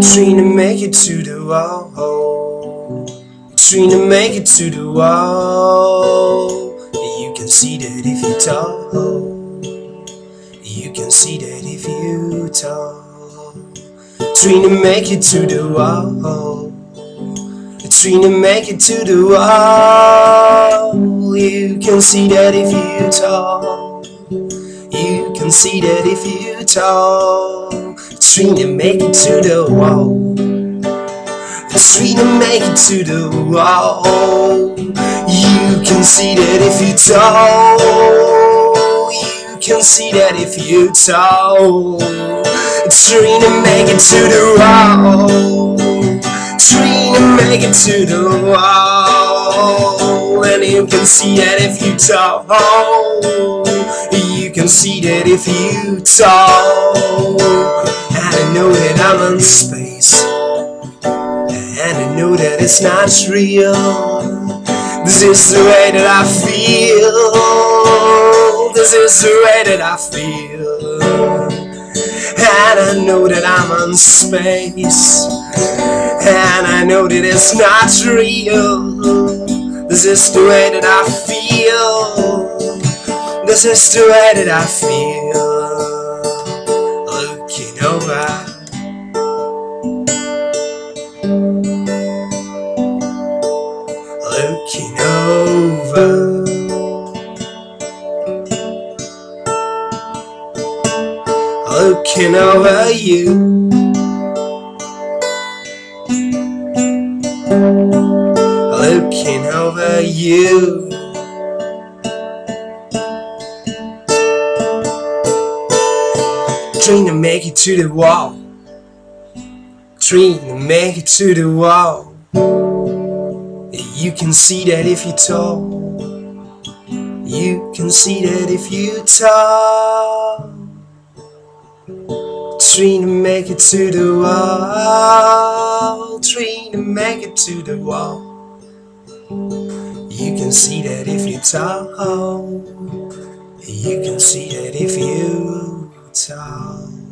Trying to make it to the wall. Trying to make it to the wall. You can see that if you talk. You can see that if you talk. Trying to make it to the wall. Trying to make it to the wall. You can see that if you talk. You can see that if you talk. Trying to make it to the wall. Trying to make it to the wall. You can see that if you talk. You can see that if you talk. Trying to make it to the wall. Trying to make it to the wall. And you can see that if you talk. You can see that if you talk. And I'm in space. And I know that it's not real. This is the way that I feel. This is the way that I feel. And I know that I'm in space. And I know that it's not real. This is the way that I feel. This is the way that I feel. Over. Looking over you. Looking over you. Trying to make it to the wall. Trying to make it to the wall. You can see that if you talk. You can see that if you talk. Trying to make it to the wall. Trying to make it to the wall. You can see that if you talk. You can see that if you talk.